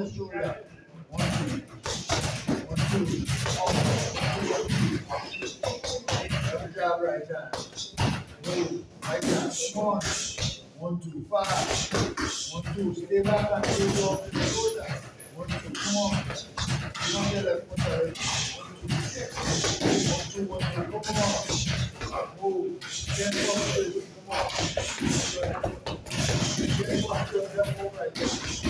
this jewelry up. One, two, one, two, almost. Another job right time. Move, right time. One, one, two, five. One, two, stay back and stay off to the shoulder. One, two, come on. You don't get that foot already. One, two, six. One, two, one, two, go, come on. Move, ten, come on, come on. Right. Ten, come on, come on, right there.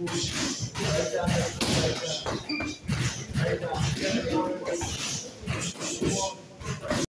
Good job right there. Move.